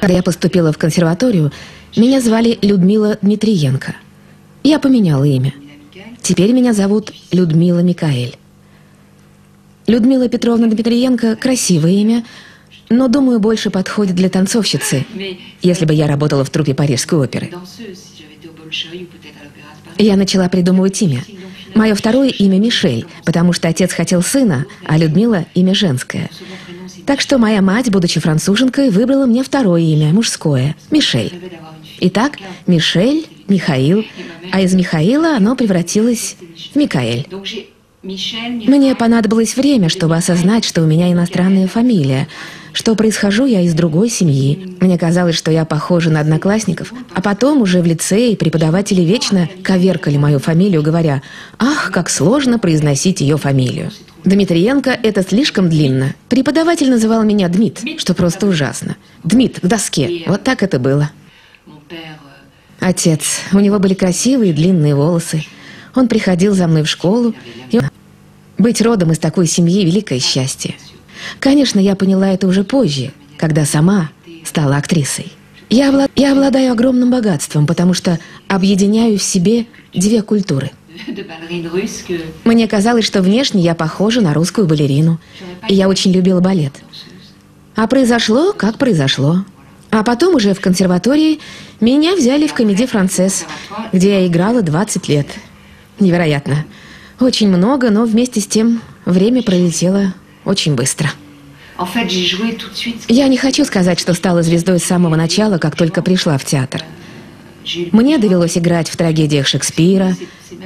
Когда я поступила в консерваторию, меня звали Людмила Дмитриенко. Я поменяла имя. Теперь меня зовут Людмила Микаэль. Людмила Петровна Дмитриенко – красивое имя, но, думаю, больше подходит для танцовщицы, если бы я работала в труппе Парижской оперы. Я начала придумывать имя. Мое второе имя Мишель, потому что отец хотел сына, а Людмила – имя женское. Так что моя мать, будучи француженкой, выбрала мне второе имя, мужское – Мишель. Итак, Мишель, Михаил, а из Михаила оно превратилось в Микаэль. Мне понадобилось время, чтобы осознать, что у меня иностранная фамилия, что происхожу я из другой семьи. Мне казалось, что я похожа на одноклассников, а потом уже в лицее преподаватели вечно коверкали мою фамилию, говоря, «Ах, как сложно произносить ее фамилию». Дмитриенко – это слишком длинно. Преподаватель называл меня Дмит, что просто ужасно. Дмит, к доске. Вот так это было. Отец. У него были красивые длинные волосы. Он приходил за мной в школу. И... Быть родом из такой семьи – великое счастье. Конечно, я поняла это уже позже, когда сама стала актрисой. Я, облад... я обладаю огромным богатством, потому что объединяю в себе две культуры. Мне казалось, что внешне я похожа на русскую балерину, и я очень любила балет. А произошло, как произошло. А потом уже в консерватории меня взяли в комедии «Францесс», где я играла 20 лет. Невероятно. Очень много, но вместе с тем время пролетело очень быстро. Я не хочу сказать, что стала звездой с самого начала, как только пришла в театр. Мне довелось играть в трагедиях Шекспира.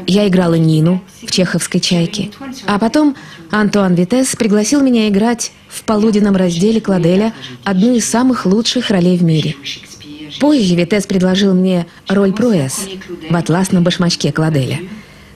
Я играла Нину в чеховской «Чайке». А потом Антуан Витес пригласил меня играть в полуденном разделе Кладеля одну из самых лучших ролей в мире. Позже Витес предложил мне роль Проэс в «Атласном башмачке Кладеля».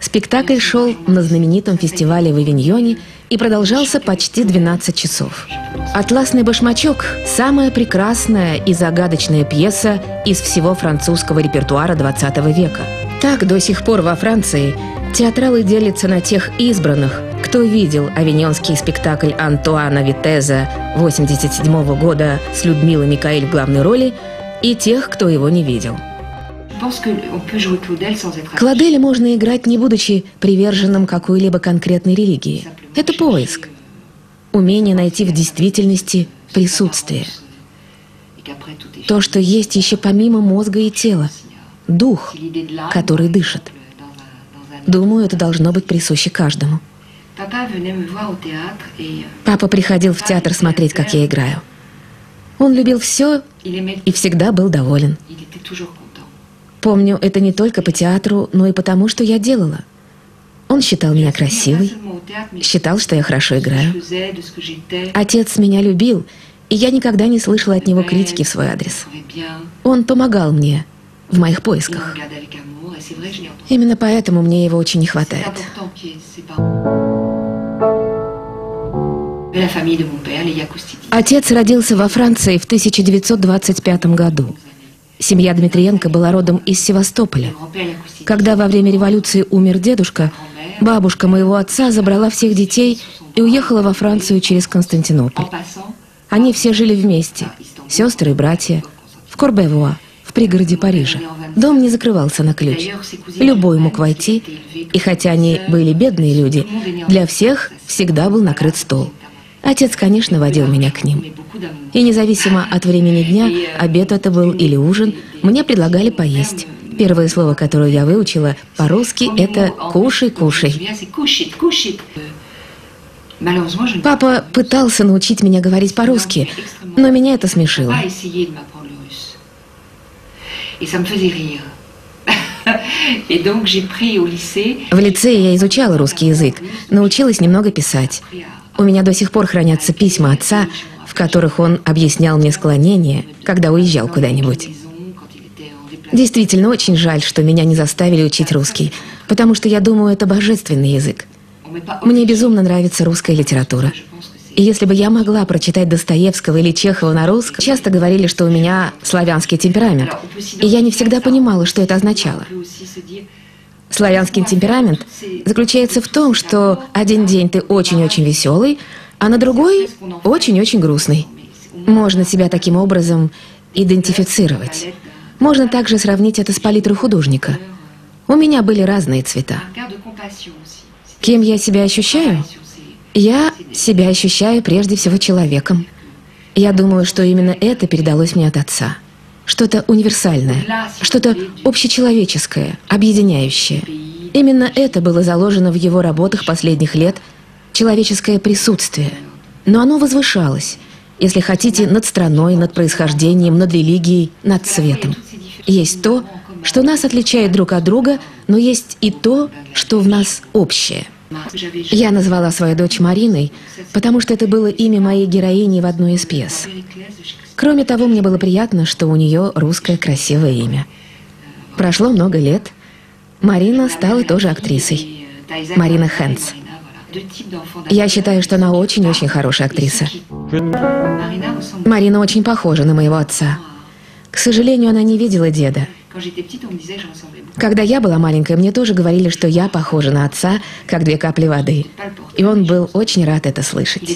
Спектакль шел на знаменитом фестивале в Авиньоне и продолжался почти 12 часов. «Атласный башмачок» – самая прекрасная и загадочная пьеса из всего французского репертуара XX века. Так до сих пор во Франции театралы делятся на тех избранных, кто видел авиньонский спектакль Антуана Витеза 87 года с Людмилой Микаэль в главной роли, и тех, кто его не видел. Кладели можно играть, не будучи приверженным какой-либо конкретной религии. Это поиск. Умение найти в действительности присутствие. То, что есть еще помимо мозга и тела. Дух, который дышит. Думаю, это должно быть присуще каждому. Папа приходил в театр смотреть, как я играю. Он любил все и всегда был доволен. Помню, это не только по театру, но и потому, что я делала. Он считал меня красивой, считал, что я хорошо играю. Отец меня любил, и я никогда не слышала от него критики в свой адрес. Он помогал мне в моих поисках. Именно поэтому мне его очень не хватает. Отец родился во Франции в 1925 году. Семья Дмитриенко была родом из Севастополя. Когда во время революции умер дедушка, бабушка моего отца забрала всех детей и уехала во Францию через Константинополь. Они все жили вместе, сестры и братья, в Корбевуа, в пригороде Парижа. Дом не закрывался на ключ. Любой мог войти, и хотя они были бедные люди, для всех всегда был накрыт стол. Отец, конечно, водил меня к ним. И независимо от времени дня, обед это был или ужин, мне предлагали поесть. Первое слово, которое я выучила по-русски, это «кушай, кушай». Папа пытался научить меня говорить по-русски, но меня это смешило. В лицее я изучала русский язык, научилась немного писать. У меня до сих пор хранятся письма отца, в которых он объяснял мне склонение, когда уезжал куда-нибудь. Действительно, очень жаль, что меня не заставили учить русский, потому что я думаю, это божественный язык. Мне безумно нравится русская литература. И если бы я могла прочитать Достоевского или Чехова на русском, часто говорили, что у меня славянский темперамент. И я не всегда понимала, что это означало. Славянский темперамент заключается в том, что один день ты очень-очень веселый, а на другой очень-очень грустный. Можно себя таким образом идентифицировать. Можно также сравнить это с палитрой художника. У меня были разные цвета. Кем я себя ощущаю? Я себя ощущаю прежде всего человеком. Я думаю, что именно это передалось мне от отца. Что-то универсальное, что-то общечеловеческое, объединяющее. Именно это было заложено в его работах последних лет, человеческое присутствие. Но оно возвышалось, если хотите, над страной, над происхождением, над религией, над цветом. Есть то, что нас отличает друг от друга, но есть и то, что в нас общее. Я назвала свою дочь Мариной, потому что это было имя моей героини в одной из пьес. Кроме того, мне было приятно, что у нее русское красивое имя. Прошло много лет. Марина стала тоже актрисой. Марина Хэнс. Я считаю, что она очень-очень хорошая актриса. Марина очень похожа на моего отца. К сожалению, она не видела деда. Когда я была маленькая, мне тоже говорили, что я похожа на отца, как две капли воды. И он был очень рад это слышать.